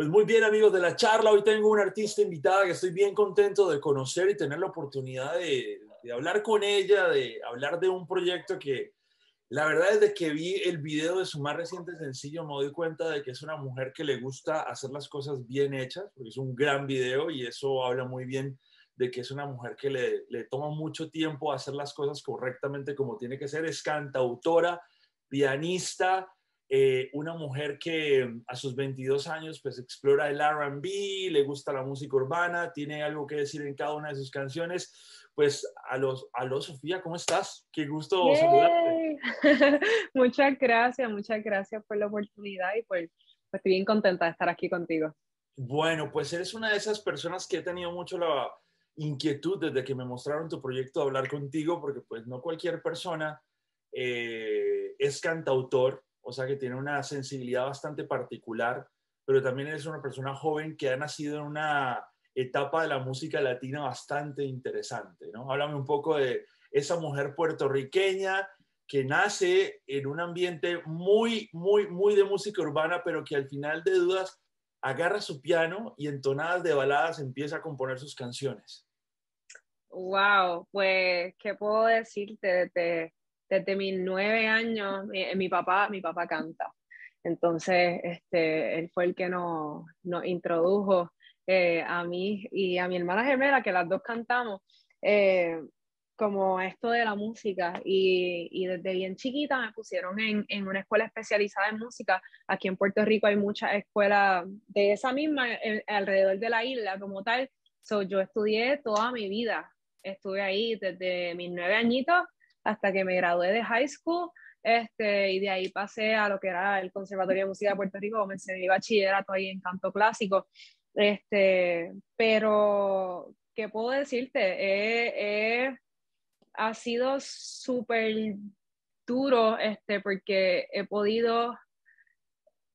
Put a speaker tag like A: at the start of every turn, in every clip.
A: Pues muy bien amigos de la charla, hoy tengo una artista invitada que estoy bien contento de conocer y tener la oportunidad de, de hablar con ella, de hablar de un proyecto que la verdad es de que vi el video de su más reciente sencillo me doy cuenta de que es una mujer que le gusta hacer las cosas bien hechas, porque es un gran video y eso habla muy bien de que es una mujer que le, le toma mucho tiempo hacer las cosas correctamente como tiene que ser, es cantautora, pianista, eh, una mujer que mm, a sus 22 años pues explora el RB, le gusta la música urbana, tiene algo que decir en cada una de sus canciones. Pues a los, a los Sofía, ¿cómo estás? Qué gusto saludarte.
B: muchas gracias, muchas gracias por la oportunidad y pues, pues estoy bien contenta de estar aquí contigo.
A: Bueno, pues eres una de esas personas que he tenido mucho la inquietud desde que me mostraron tu proyecto de hablar contigo, porque pues no cualquier persona eh, es cantautor o sea que tiene una sensibilidad bastante particular, pero también es una persona joven que ha nacido en una etapa de la música latina bastante interesante, ¿no? Háblame un poco de esa mujer puertorriqueña que nace en un ambiente muy, muy, muy de música urbana, pero que al final de dudas agarra su piano y en tonadas de baladas empieza a componer sus canciones.
B: Wow, pues, ¿qué puedo decirte? De, desde mis nueve años, mi, papá, mi papá canta. Entonces, este, él fue el que nos, nos introdujo eh, a mí y a mi hermana gemela, que las dos cantamos, eh, como esto de la música. Y, y, desde bien chiquita me pusieron en, en, una escuela especializada en música. Aquí en Puerto Rico hay muchas escuelas de esa misma alrededor de la isla como tal. So, yo estudié toda mi vida. Estuve ahí desde mis nueve añitos hasta que me gradué de high school. Este, y de ahí pasé a lo que era el Conservatorio de Música de Puerto Rico, comencé mi bachillerato ahí en canto clásico. Este, pero, ¿qué puedo decirte? ha sido súper duro este, porque he podido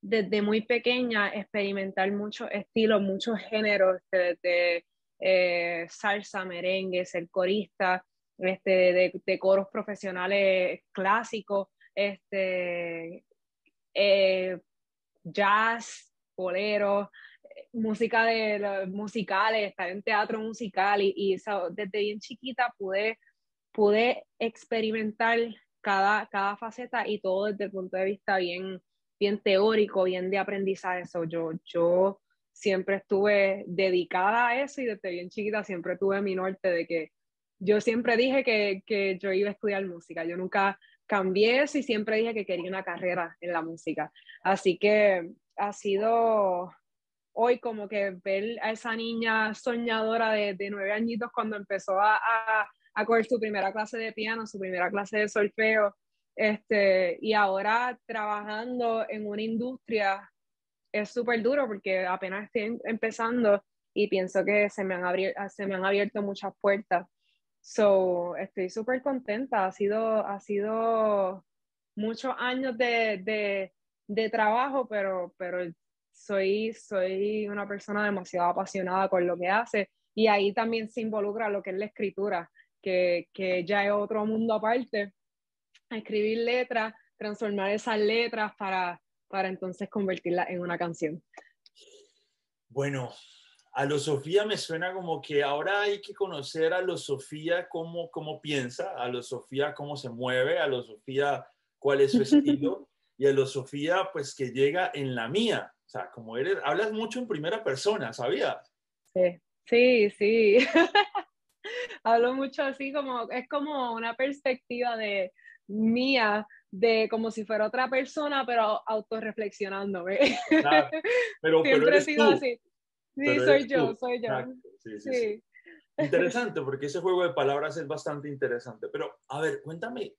B: desde muy pequeña experimentar muchos estilos, muchos géneros, desde este, eh, salsa, merengue, ser corista, este, de, coros profesionales clásicos, este, eh, jazz, bolero, música de musicales, estar en teatro musical y, desde bien chiquita pude, pude experimentar cada, cada faceta y todo desde el punto de vista bien, bien teórico, bien de aprendizaje. yo, yo siempre estuve dedicada a eso y desde bien chiquita siempre tuve mi norte de que yo siempre dije que, que, yo iba a estudiar música, yo nunca cambié eso y siempre dije que quería una carrera en la música. Así que ha sido hoy como que ver a esa niña soñadora de, nueve añitos cuando empezó a, a, a, coger su primera clase de piano, su primera clase de solfeo, este, y ahora trabajando en una industria es súper duro porque apenas estoy empezando y pienso que se me han, se me han abierto muchas puertas So, estoy súper contenta. Ha sido, ha sido muchos años de, de, de, trabajo, pero, pero soy, soy una persona demasiado apasionada con lo que hace. Y ahí también se involucra lo que es la escritura, que, que ya es otro mundo aparte. Escribir letras, transformar esas letras para, para entonces convertirlas en una canción.
A: Bueno, a lo Sofía me suena como que ahora hay que conocer a lo Sofía cómo, cómo piensa, a lo Sofía cómo se mueve, a lo Sofía cuál es su estilo y a lo Sofía pues que llega en la mía. O sea, como eres, hablas mucho en primera persona, ¿sabías?
B: Sí, sí, sí. Hablo mucho así como, es como una perspectiva de mía, de como si fuera otra persona, pero autorreflexionándome. Claro,
A: pero,
B: Siempre he sido así. Sí, soy yo, soy yo.
A: Sí, sí, Interesante, porque ese juego de palabras es bastante interesante. Pero, a ver, cuéntame,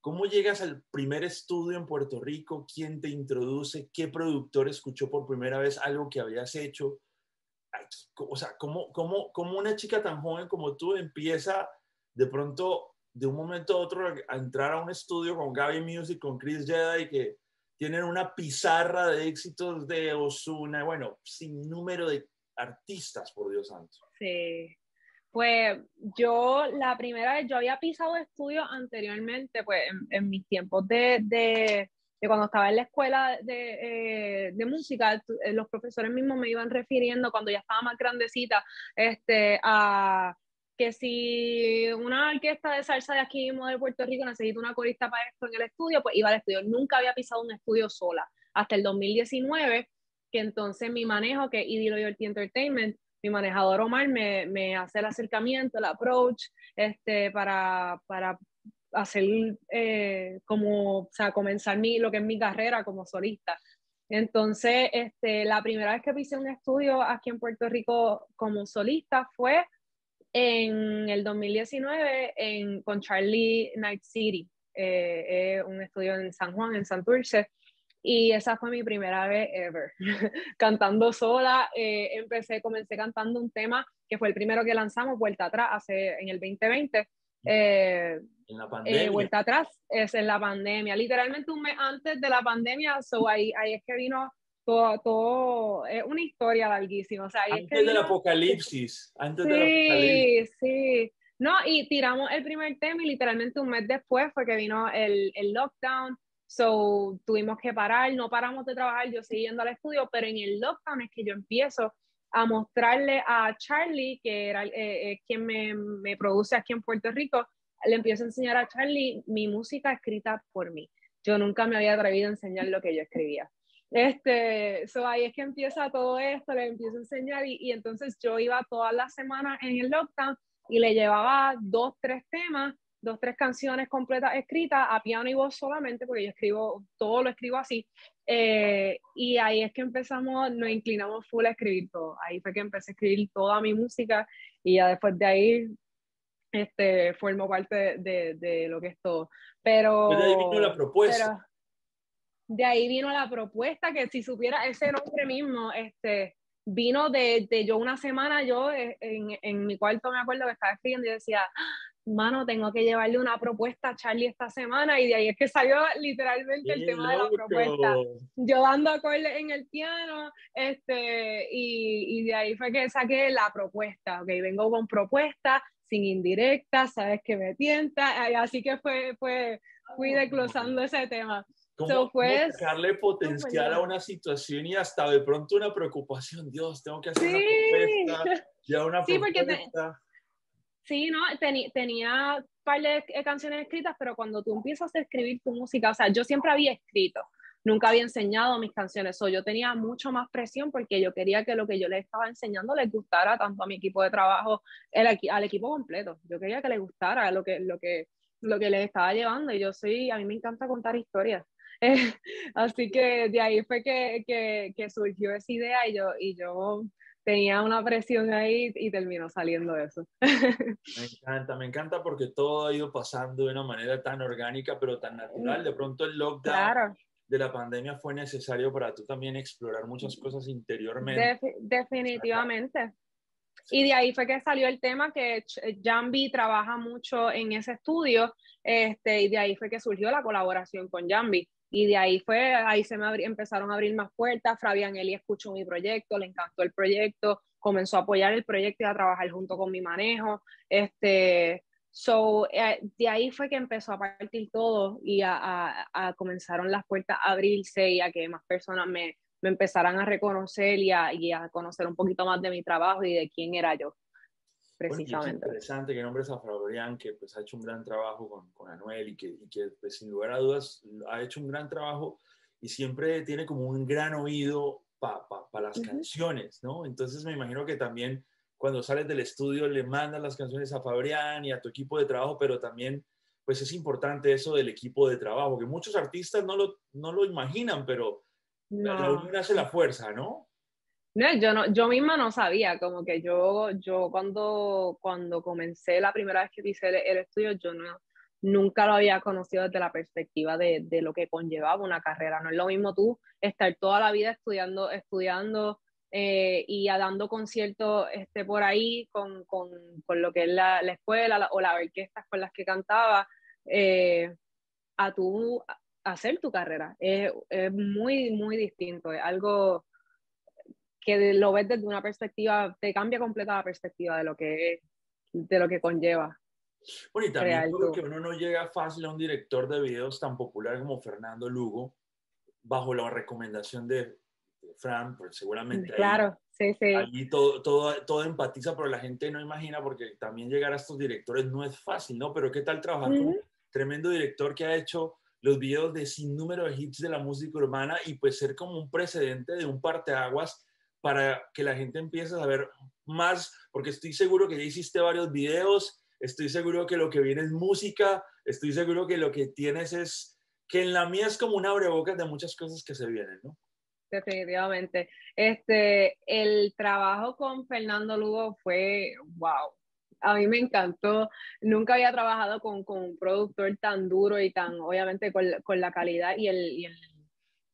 A: ¿cómo llegas al primer estudio en Puerto Rico? ¿Quién te introduce? ¿Qué productor escuchó por primera vez algo que habías hecho? O sea, ¿cómo, cómo, cómo una chica tan joven como tú empieza de pronto, de un momento a otro, a entrar a un estudio con Gaby Music, con Chris Jedi, que tienen una pizarra de éxitos de Osuna, bueno, sin número de artistas, por Dios santo.
B: Sí. Pues yo, la primera vez, yo había pisado estudios anteriormente, pues en, mis tiempos de, de, cuando estaba en la escuela de, de música, los profesores mismos me iban refiriendo cuando ya estaba más grandecita este, a que si una orquesta de salsa de aquí mismo de Puerto Rico necesita una corista para esto en el estudio, pues iba al estudio. Nunca había pisado un estudio sola hasta el 2019, que entonces mi manejo, que es ID Loyalty Entertainment, mi manejador Omar me, me, hace el acercamiento, el approach, este, para, para hacer eh, como, o sea, comenzar mi, lo que es mi carrera como solista. Entonces, este, la primera vez que pisé un estudio aquí en Puerto Rico como solista fue en el 2019 en, con Charlie Night City, eh, un estudio en San Juan, en Santurce, y esa fue mi primera vez ever, cantando sola. Eh, empecé, comencé cantando un tema que fue el primero que lanzamos, Vuelta Atrás, hace, en el 2020.
A: Eh, en la pandemia.
B: vuelta atrás es en la pandemia, literalmente un mes antes de la pandemia, so ahí, ahí es que vino todo, todo es una historia larguísima. O sea,
A: antes del apocalipsis, antes
B: sí,
A: del apocalipsis.
B: Sí, No, y tiramos el primer tema y literalmente un mes después fue que vino el, el lockdown. So, tuvimos que parar, no paramos de trabajar, yo seguí yendo al estudio, pero en el lockdown es que yo empiezo a mostrarle a Charlie, que era eh, eh, quien me, me, produce aquí en Puerto Rico, le empiezo a enseñar a Charlie mi música escrita por mí. Yo nunca me había atrevido a enseñar lo que yo escribía. Este, so ahí es que empieza todo esto, le empiezo a enseñar y, y entonces yo iba todas las semanas en el lockdown y le llevaba dos, tres temas, dos, tres canciones completas escritas a piano y voz solamente, porque yo escribo, todo lo escribo así. Eh, y ahí es que empezamos, nos inclinamos full a escribir todo. Ahí fue que empecé a escribir toda mi música y ya después de ahí este, formó parte de, de, lo que es todo. Pero...
A: Pero ahí vino la propuesta
B: de ahí vino la propuesta, que si supiera ese nombre mismo, este, vino de, de yo una semana, yo eh, en, en, mi cuarto me acuerdo que estaba escribiendo y decía, mano, tengo que llevarle una propuesta a Charlie esta semana y de ahí es que salió literalmente el tema de la propuesta. Yo dando acordes en el piano, este, y, y, de ahí fue que saqué la propuesta, ok, vengo con propuesta, sin indirecta, sabes que me tienta, así que fue, fue, fui desglosando ese tema.
A: ¿Cómo, pues, darle potencial a una situación y hasta de pronto una preocupación? Dios, tengo que hacer una propuesta, ya una sí,
B: propuesta. sí, no, tenía un par de canciones escritas, pero cuando tú empiezas a escribir tu música, o sea, yo siempre había escrito, nunca había enseñado mis canciones, o yo tenía mucho más presión porque yo quería que lo que yo les estaba enseñando les gustara tanto a mi equipo de trabajo, el, al equipo completo. Yo quería que les gustara lo que, lo que, lo que les estaba llevando y yo soy, a mí me encanta contar historias. así que de ahí fue que, que, que, surgió esa idea y yo, y yo tenía una presión ahí y terminó saliendo eso.
A: Me encanta, me encanta porque todo ha ido pasando de una manera tan orgánica, pero tan natural. De pronto el lockdown de la pandemia fue necesario para tú también explorar muchas cosas interiormente.
B: definitivamente. Y de ahí fue que salió el tema que Jambi trabaja mucho en ese estudio, este, y de ahí fue que surgió la colaboración con Jambi. Y de ahí fue, ahí se me empezaron a abrir más puertas. Fabián Eli escuchó mi proyecto, le encantó el proyecto, comenzó a apoyar el proyecto y a trabajar junto con mi manejo. Este, so, eh, de ahí fue que empezó a partir todo y a, a, comenzaron las puertas a abrirse y a que más personas me, me empezaran a reconocer y a, y a conocer un poquito más de mi trabajo y de quién era yo precisamente.
A: es interesante que nombres a Fabrián, que pues ha hecho un gran trabajo con, con Anuel y que, y que pues, sin lugar a dudas ha hecho un gran trabajo y siempre tiene como un gran oído para pa, las canciones, ¿no? Entonces me imagino que también cuando sales del estudio le mandas las canciones a Fabrián y a tu equipo de trabajo, pero también pues es importante eso del equipo de trabajo, que muchos artistas no lo, no lo imaginan, pero la unión hace la fuerza, ¿no?
B: No, yo, no, yo misma no sabía, como que yo, yo cuando, cuando comencé la primera vez que hice el, estudio, yo no, nunca lo había conocido desde la perspectiva de, de, lo que conllevaba una carrera. No es lo mismo tú estar toda la vida estudiando, estudiando eh, y dando conciertos este, por ahí con, con, con, lo que es la, la escuela o la orquesta con las que cantaba, eh, a tú hacer tu carrera. Es, es muy, muy distinto, es algo que lo ves desde una perspectiva, te cambia completa la perspectiva de lo que, de lo que conlleva.
A: Bueno, y también creo que uno no llega fácil a un director de videos tan popular como Fernando Lugo, bajo la recomendación de, Fran, pues seguramente
B: claro, sí, sí.
A: allí todo, todo, todo empatiza, pero la gente no imagina porque también llegar a estos directores no es fácil, ¿no? Pero ¿qué tal trabajar con un tremendo director que ha hecho los videos de sin número de hits de la música urbana y pues ser como un precedente de un parteaguas para que la gente empiece a saber más, porque estoy seguro que ya hiciste varios videos, estoy seguro que lo que viene es música, estoy seguro que lo que tienes es, que en la mía es como un abrebocas de muchas cosas que se vienen, ¿no?
B: Definitivamente. Este, el trabajo con Fernando Lugo fue, wow, a mí me encantó. Nunca había trabajado con, con un productor tan duro y tan, obviamente, con, con la calidad y el, y el,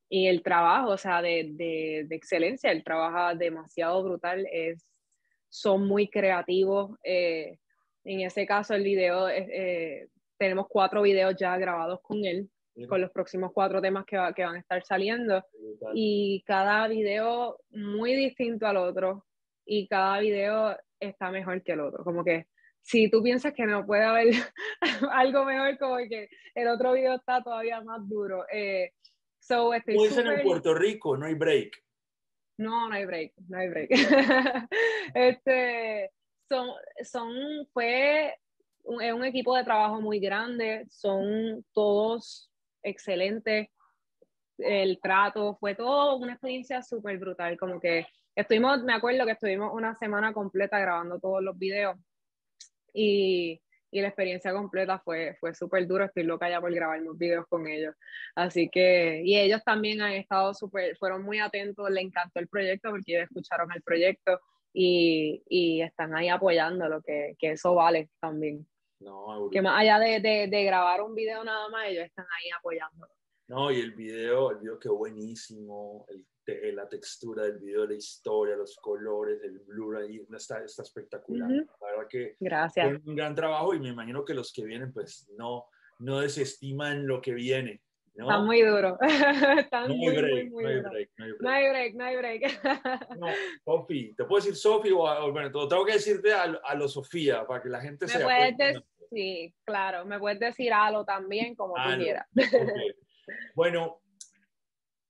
B: y el trabajo, o sea, de, de, de, excelencia. Él trabaja demasiado brutal, es, son muy creativos. Eh, en ese caso, el video, eh, tenemos cuatro videos ya grabados con él, con los próximos cuatro temas que, que van a estar saliendo. Y cada video muy distinto al otro. Y cada video está mejor que el otro. Como que si tú piensas que no puede haber algo mejor, como que el otro video está todavía más duro. Eh, so,
A: estoy dicen en Puerto Rico, no hay break.
B: No, no hay break, no hay break. este, son, son, fue un, un equipo de trabajo muy grande, son todos excelentes, el trato, fue todo una experiencia súper brutal, como que Estuvimos, me acuerdo que estuvimos una semana completa grabando todos los videos y, y la experiencia completa fue, fue súper dura. Estoy loca ya por grabar más videos con ellos. Así que, y ellos también han estado súper, fueron muy atentos, le encantó el proyecto porque ellos escucharon el proyecto y, y están ahí apoyándolo, que, que eso vale también. No, que más allá de, de, de, grabar un video nada más, ellos están ahí apoyándolo.
A: No, y el video, el video quedó buenísimo, el eh, la textura del video, la historia, los colores, el Blu-ray, está, está espectacular. La verdad que
B: Gracias.
A: un gran trabajo y me imagino que los que vienen pues no, no desestiman lo que viene. ¿no?
B: Está muy duro.
A: Está no, muy, hay break, muy, no, hay break,
B: no hay break, no hay break.
A: No, Sofi, te puedo decir Sofi o, bueno, tengo que decirte a, a lo Sofía para que la gente
B: me Puedes decir, sí, claro, me puedes decir Alo también, como tú quieras.
A: Bueno,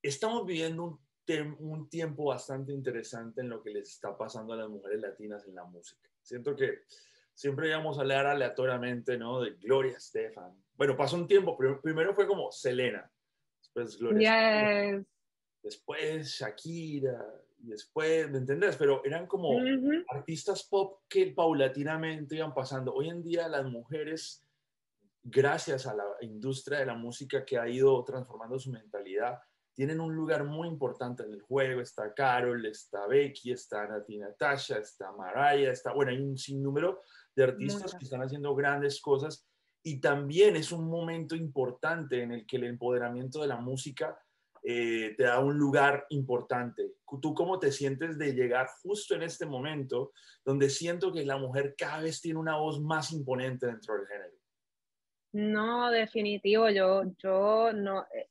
A: estamos viviendo un un tiempo bastante interesante en lo que les está pasando a las mujeres latinas en la música. Siento que siempre íbamos a hablar aleatoriamente, ¿no? De Gloria Estefan. Bueno, pasó un tiempo, primero fue como Selena, después Gloria después Shakira, después, ¿me entendés? Pero eran como artistas pop que paulatinamente iban pasando. Hoy en día las mujeres, gracias a la industria de la música que ha ido transformando su mentalidad, tienen un lugar muy importante en el juego. Está Carol, está Becky, está Nati Natasha, está Mariah, está, bueno, hay un sinnúmero de artistas que están haciendo grandes cosas y también es un momento importante en el que el empoderamiento de la música eh, te da un lugar importante. ¿Tú cómo te sientes de llegar justo en este momento donde siento que la mujer cada vez tiene una voz más imponente dentro del género?
B: No, definitivo, yo, yo no, eh,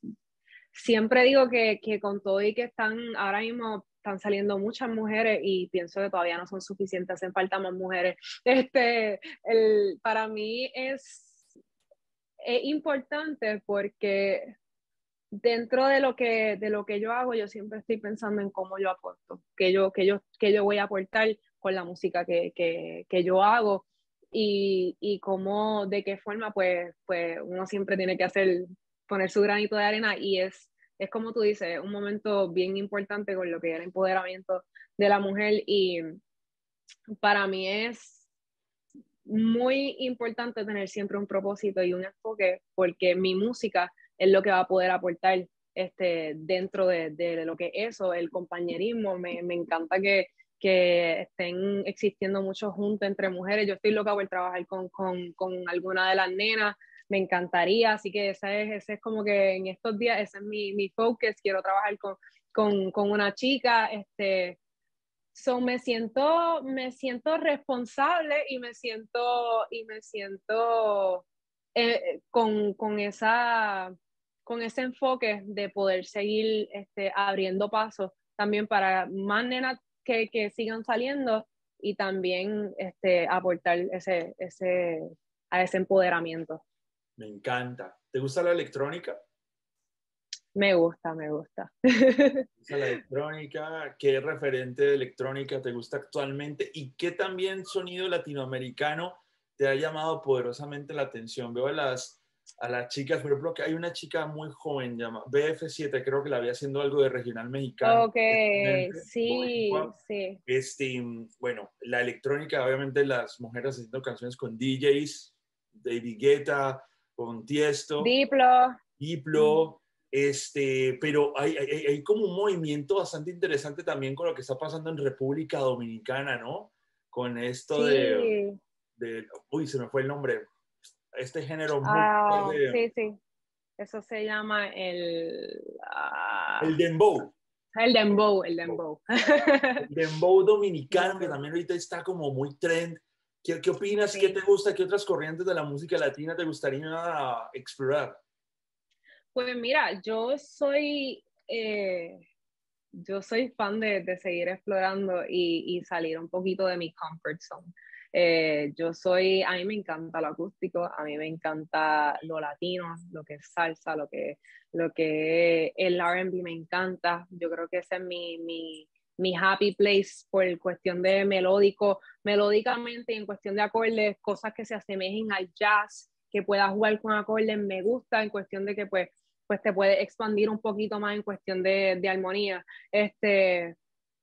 B: siempre digo que, que, con todo y que están ahora mismo están saliendo muchas mujeres y pienso que todavía no son suficientes, hacen falta más mujeres. Este, el, para mí es, es importante porque dentro de lo, que, de lo que yo hago, yo siempre estoy pensando en cómo yo aporto, que yo, que yo, que yo voy a aportar con la música que, que, que yo hago y, y cómo, de qué forma, pues, pues uno siempre tiene que hacer poner su granito de arena y es, es como tú dices, un momento bien importante con lo que es el empoderamiento de la mujer y para mí es muy importante tener siempre un propósito y un enfoque porque mi música es lo que va a poder aportar este, dentro de, de lo que es eso, el compañerismo. Me, me encanta que, que, estén existiendo muchos juntos entre mujeres. Yo estoy loca por trabajar con, con, con alguna de las nenas me encantaría, así que ese es, ese es como que en estos días, ese es mi, mi focus, quiero trabajar con, con, con una chica, este, so me siento, me siento responsable y me siento, y me siento eh, con, con, esa, con ese enfoque de poder seguir este, abriendo pasos también para más nenas que, que sigan saliendo y también este, aportar ese, ese, a ese empoderamiento.
A: Me encanta. ¿Te gusta la electrónica?
B: Me gusta, me gusta.
A: la electrónica, ¿qué referente de electrónica te gusta actualmente y qué también sonido latinoamericano te ha llamado poderosamente la atención? Veo las, a las chicas, por ejemplo, que hay una chica muy joven, llama BF7, creo que la había haciendo algo de regional mexicano.
B: Ok, sí, sí.
A: Este, bueno, la electrónica, obviamente las mujeres haciendo canciones con DJs, David Guetta, con Tiesto.
B: Diplo.
A: Diplo. Este, pero hay, hay, hay, como un movimiento bastante interesante también con lo que está pasando en República Dominicana, ¿no? Con esto de, de, Uy, se me fue el nombre. Este género.
B: Ah, sí, sí. Eso se llama el.
A: Uh, el dembow.
B: El dembow, el dembow.
A: El dembow dominicano, que también ahorita está como muy trend. ¿Qué, qué opinas? ¿Qué te gusta? ¿Qué otras corrientes de la música latina te gustaría explorar?
B: Pues mira, yo soy, eh, yo soy fan de, de seguir explorando y, y, salir un poquito de mi comfort zone. Eh, yo soy, a mí me encanta lo acústico, a mí me encanta lo latino, lo que es salsa, lo que, lo que el RB me encanta. Yo creo que ese es mi, mi, mi happy place por cuestión de melódico, melódicamente y en cuestión de acordes, cosas que se asemejen al jazz, que pueda jugar con acordes, me gusta en cuestión de que pues pues te puede expandir un poquito más en cuestión de, de armonía. Este,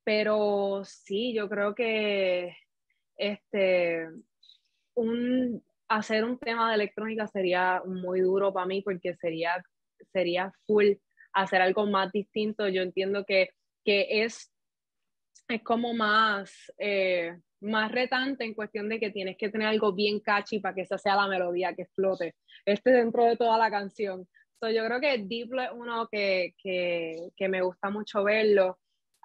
B: pero sí, yo creo que este, un, hacer un tema de electrónica sería muy duro para mí porque sería, sería full hacer algo más distinto. Yo entiendo que, que es, es como más, eh, más retante en cuestión de que tienes que tener algo bien catchy para que esa sea la melodía que explote. Este dentro de toda la canción yo creo que Diplo es uno que, que, que, me gusta mucho verlo.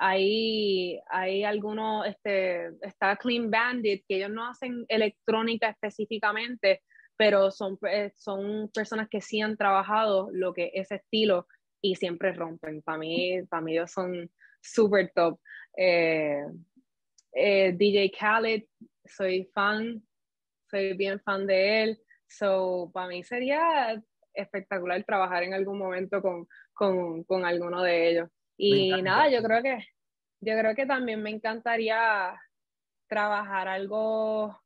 B: Hay, hay algunos, este, está Clean Bandit, que ellos no hacen electrónica específicamente, pero son, eh, son personas que sí han trabajado lo que es estilo y siempre rompen. Para mí, para mí ellos son súper top. Eh, eh, DJ Khaled, soy fan, soy bien fan de él. So, para mí sería espectacular trabajar en algún momento con, con, con alguno de ellos. Y nada, yo creo que yo creo que también me encantaría trabajar algo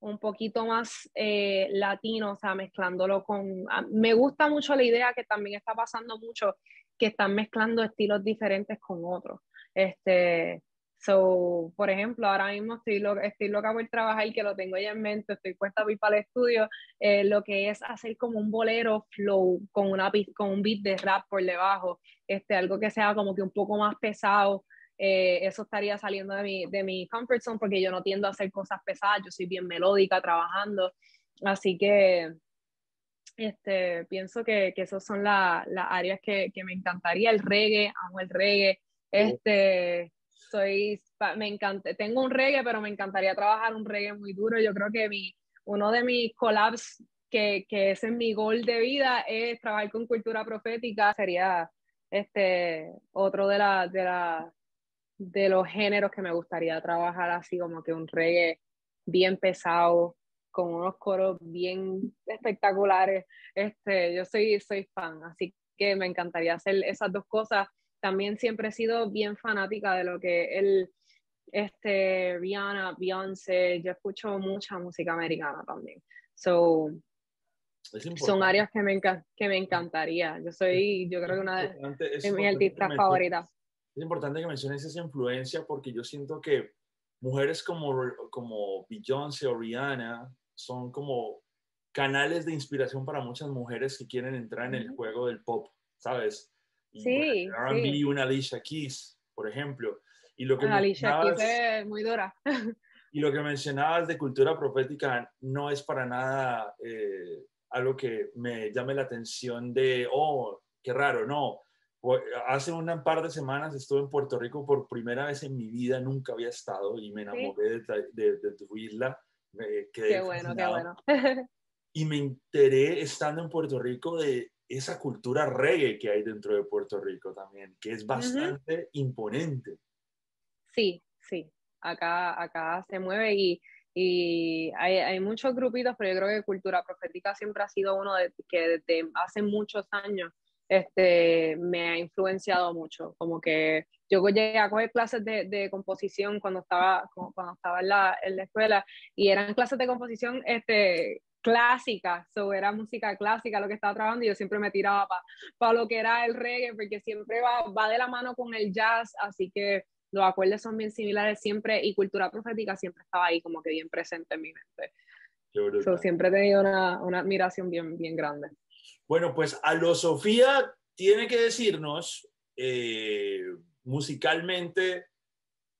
B: un poquito más eh, latino, o sea, mezclándolo con... Me gusta mucho la idea que también está pasando mucho, que están mezclando estilos diferentes con otros. Este, So, por ejemplo, ahora mismo estoy, lo, estoy loca por trabajar que lo tengo ya en mente, estoy puesta a ir para el estudio, eh, lo que es hacer como un bolero flow con, una, con un beat de rap por debajo, este, algo que sea como que un poco más pesado, eh, eso estaría saliendo de mi, de mi comfort zone porque yo no tiendo a hacer cosas pesadas, yo soy bien melódica trabajando, así que este, pienso que, que esas son las áreas que, que, me encantaría, el reggae, amo el reggae, este soy, me tengo un reggae, pero me encantaría trabajar un reggae muy duro. Yo creo que mi, uno de mis collabs que, que ese es mi gol de vida es trabajar con cultura profética. Sería este otro de, la, de, la, de los géneros que me gustaría trabajar así como que un reggae bien pesado, con unos coros bien espectaculares. Este, yo soy, soy fan, así que me encantaría hacer esas dos cosas también siempre he sido bien fanática de lo que el este, Rihanna, Beyoncé, yo escucho mucha música americana también. So, son áreas que me, que me encantaría. Yo soy, yo creo que una de, mis artistas favoritas.
A: Es importante que menciones esa influencia porque yo siento que mujeres como, como Beyoncé o Rihanna son como canales de inspiración para muchas mujeres que quieren entrar en el juego del pop, ¿sabes?
B: Sí,
A: R&B, una Alicia Keys, por ejemplo. Y lo que
B: Alicia Keys es muy dura.
A: y lo que mencionabas de cultura profética no es para nada eh, algo que me llame la atención de, oh, qué raro, no. Hace un par de semanas estuve en Puerto Rico por primera vez en mi vida, nunca había estado y me enamoré de, de, tu isla.
B: qué bueno, qué bueno.
A: y me enteré estando en Puerto Rico de esa cultura reggae que hay dentro de Puerto Rico también, que es bastante imponente.
B: Sí, sí, acá, acá se mueve y, y hay, hay, muchos grupitos, pero yo creo que Cultura Profética siempre ha sido uno de, que desde hace muchos años este, me ha influenciado mucho. Como que yo llegué a coger clases de, de composición cuando estaba, cuando estaba en la, en la, escuela y eran clases de composición este, clásicas, so, era música clásica lo que estaba trabajando y yo siempre me tiraba para lo que era el reggae porque siempre va, va de la mano con el jazz, así que los acuerdos son bien similares siempre y cultura profética siempre estaba ahí como que bien presente en mi mente. So, siempre he tenido una, una admiración bien, bien grande.
A: Bueno, pues a lo Sofía tiene que decirnos eh, musicalmente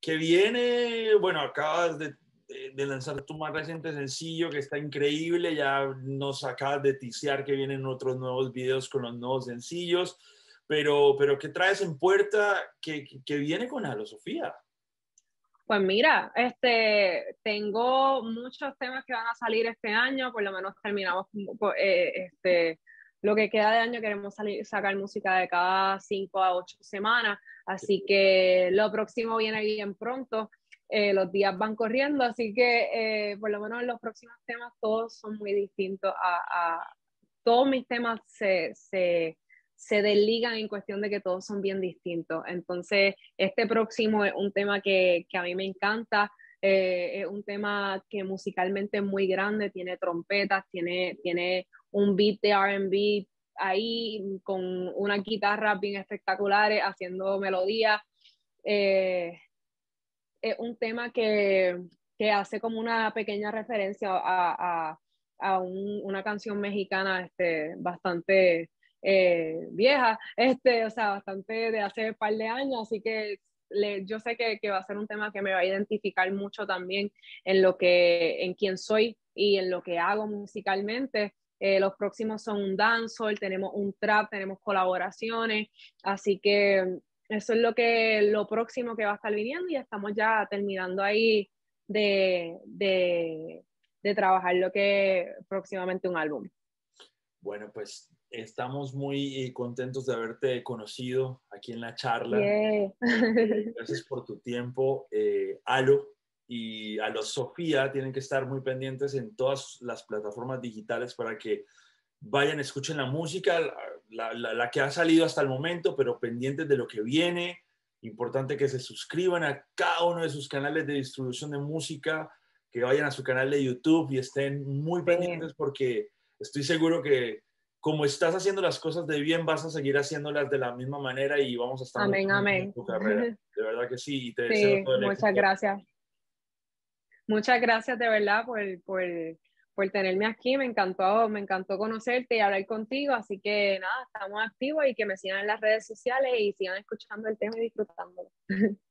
A: que viene, bueno, acabas de, de, lanzar tu más reciente sencillo que está increíble, ya nos acabas de ticiar que vienen otros nuevos videos con los nuevos sencillos, pero, pero ¿qué traes en puerta que, que viene con Alo Sofía?
B: Pues mira, este, tengo muchos temas que van a salir este año, por lo menos terminamos eh, este, lo que queda de año, queremos salir, sacar música de cada cinco a ocho semanas, así que lo próximo viene bien pronto, eh, los días van corriendo, así que eh, por lo menos en los próximos temas todos son muy distintos a, a todos mis temas se, se se desligan en cuestión de que todos son bien distintos. Entonces, este próximo es un tema que, que a mí me encanta, eh, es un tema que musicalmente es muy grande, tiene trompetas, tiene, tiene un beat de RB ahí con una guitarra bien espectaculares haciendo melodías. Eh, es un tema que, que, hace como una pequeña referencia a, a, a un, una canción mexicana este, bastante eh, vieja, este, o sea, bastante de hace un par de años, así que yo sé que, que, va a ser un tema que me va a identificar mucho también en lo que, en quién soy y en lo que hago musicalmente. Eh, los próximos son un dancehall, tenemos un trap, tenemos colaboraciones, así que eso es lo que lo próximo que va a estar viniendo y estamos ya terminando ahí de, de, de trabajar lo que próximamente un álbum.
A: Bueno, pues estamos muy eh, contentos de haberte conocido aquí en la charla. Gracias por tu tiempo. Eh, Alo y a los Sofía tienen que estar muy pendientes en todas las plataformas digitales para que vayan, escuchen la música, la, la, que ha salido hasta el momento, pero pendientes de lo que viene. Importante que se suscriban a cada uno de sus canales de distribución de música, que vayan a su canal de YouTube y estén muy pendientes porque estoy seguro que como estás haciendo las cosas de bien, vas a seguir haciéndolas de la misma manera y vamos a estar
B: amén, amén.
A: en tu carrera. De verdad que sí.
B: te sí, muchas gracias. Muchas gracias de verdad por, por, por, tenerme aquí. Me encantó, me encantó conocerte y hablar contigo. Así que nada, estamos activos y que me sigan en las redes sociales y sigan escuchando el tema y disfrutándolo.